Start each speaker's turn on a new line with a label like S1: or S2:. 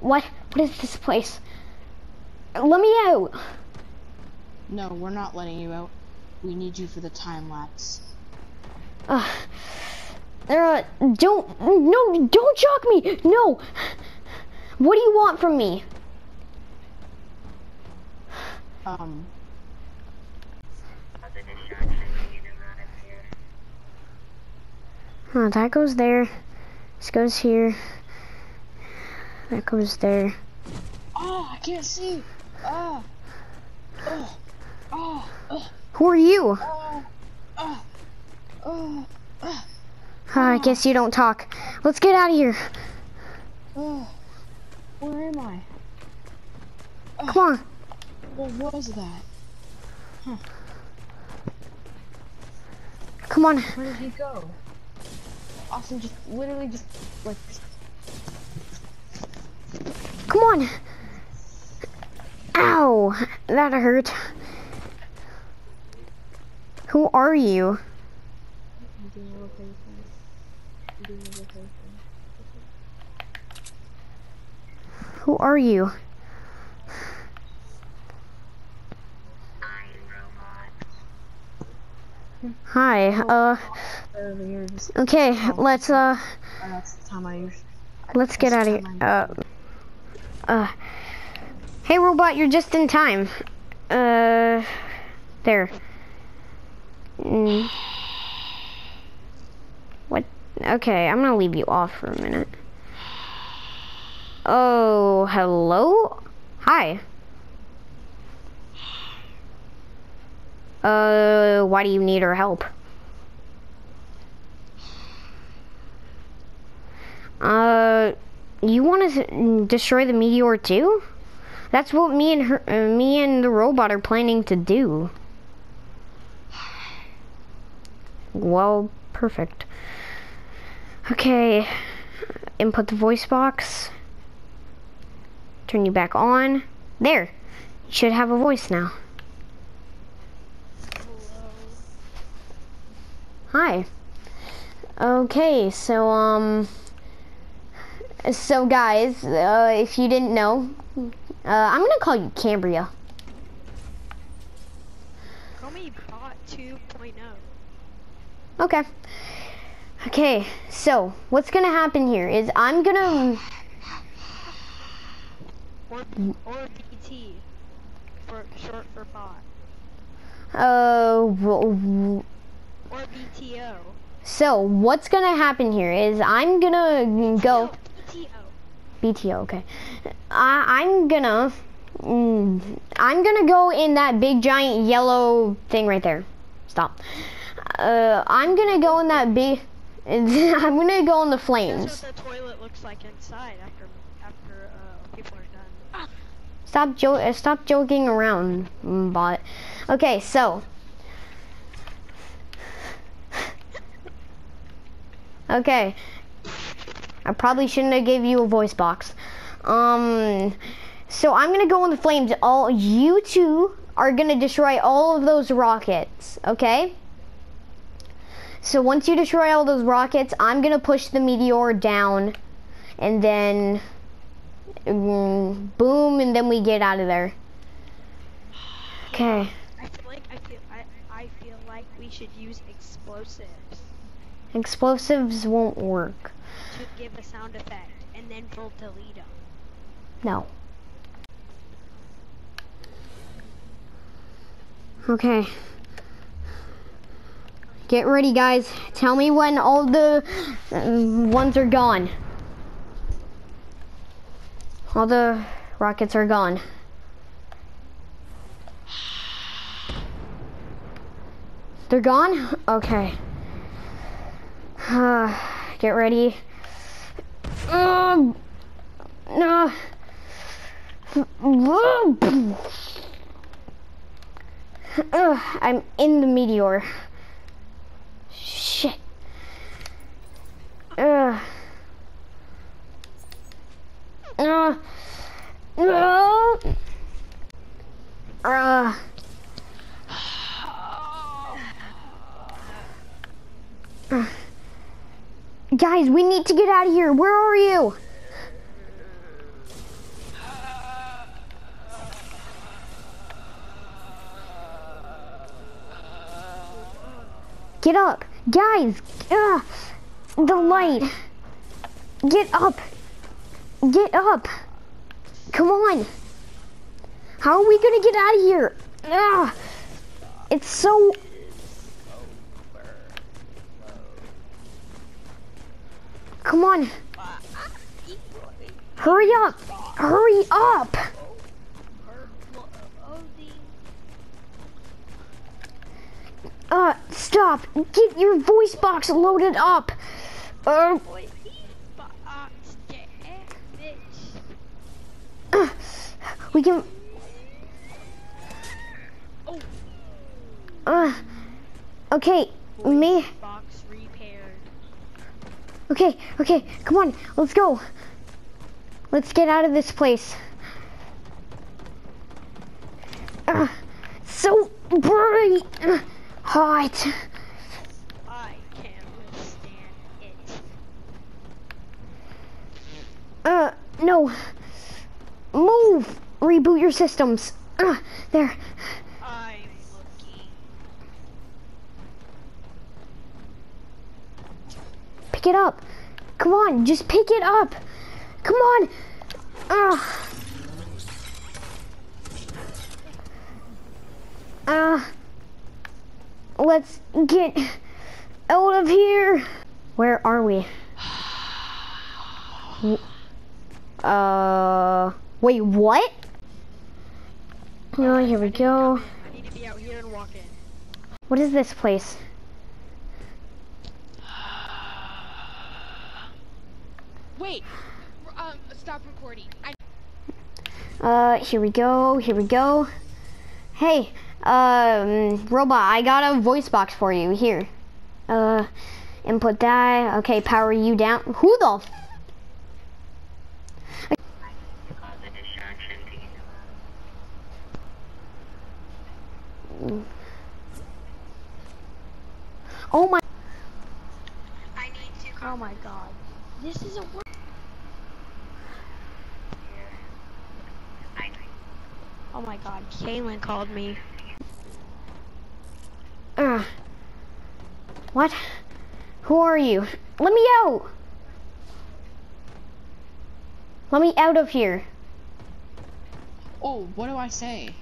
S1: What? What is this place? Let me out.
S2: No, we're not letting you out. We need you for the time lapse.
S1: Uh, uh, don't, no, don't shock me. No. What do you want from me?
S2: Um,
S3: Other distraction. We get him out of Um, here.
S1: Oh, that goes there. This goes here. That goes there.
S2: oh, I can't see. Ah, oh, oh, oh,
S1: Who are you?
S2: oh, oh, oh, oh,
S1: Ah, I guess you don't talk. Let's get out of here.
S2: oh. Where am I?
S1: Come on.
S2: What was that?
S1: Come on.
S2: Where did he go? Austin just literally just like
S1: Come on. Ow. That hurt. Who are you? Who are you?
S3: I robot.
S1: Hi. Uh
S2: over here. Just,
S1: okay, let's uh
S2: uh, that's the time I usually.
S1: let's get out of here. Uh uh Hey robot, you're just in time. Uh there. Mm. What? Okay, I'm gonna leave you off for a minute. Oh, hello? Hi. Uh, why do you need our help? Uh, you want to destroy the meteor too? That's what me and her, uh, me and the robot are planning to do. Well, perfect. Okay, input the voice box. Turn you back on. There, you should have a voice now. Hi. Okay, so um, so guys, uh, if you didn't know, uh, I'm gonna call you Cambria.
S4: Call me bot oh. 2.0.
S1: Okay. Okay, so what's gonna happen here is I'm gonna
S4: Or, or BT. For short for bot.
S1: uh w- w-
S4: Or BTO.
S1: so what's gonna happen here is I'm gonna go
S4: BTO.
S1: BTO. Okay, I, I'm gonna mm, I'm gonna go in that big giant yellow thing right there. Stop. Uh, I'm gonna go in that big. I'm gonna go in the
S4: That's
S1: flames.
S4: what the toilet looks like inside after after uh, people are done.
S1: Stop jo- stop joking around, bot. Okay, so. Okay. I probably shouldn't have gave you a voice box. Um, so I'm gonna go in the flames. All you two are gonna destroy all of those rockets. Okay. So once you destroy all those rockets, I'm gonna push the meteor down, and then mm, boom, and then we get out of there. Okay.
S4: I feel like I feel I, I feel like we should use explosives
S1: Explosives won't work.
S4: to give a sound effect, and then we'll delete them.
S1: No. Okay. Get ready, guys. Tell me when all the uh, ones are gone. All the rockets are gone. They're gone? Okay. Get ready. Um, no. I'm in the meteor. Shit. Ugh. Uh, no. Uh. Guys, we need to get out of here. Where are you? Get up. Guys, the light. Get up. Get up. Come on. How are we gonna get out of here? It's so... Come on. Hurry up. Hurry up. Uh, stop. Get your voice box loaded up. Uh, we can... Uh, okay, me... Okay, okay, come on, let's go. Let's get out of this place. Uh, so bright, uh, hot.
S4: I can't withstand it.
S1: Uh, no. Move. Reboot your systems. Uh, there.
S4: I'm looking.
S1: Pick it up. Come on, just pick it up. Come on. Uh. Uh. Let's get out of here. Where are we? Uh. Wait, what? Oh, here we go.
S4: I need to be out here and walk in.
S1: What is this place?
S2: Wait. Um, stop recording. I
S1: Uh, here we go, here we go. Hey, um, robot, I got a voice box for you, here. Uh, input that, okay, power you down. Who the f-
S3: Cause a distraction to get them
S1: Oh my,
S3: I need to
S4: Oh my god. This is a wor- Oh my god. Kaylin called me.
S1: uh, what? Who are you? Let me out! Let me out of here.
S2: Oh, what do I say?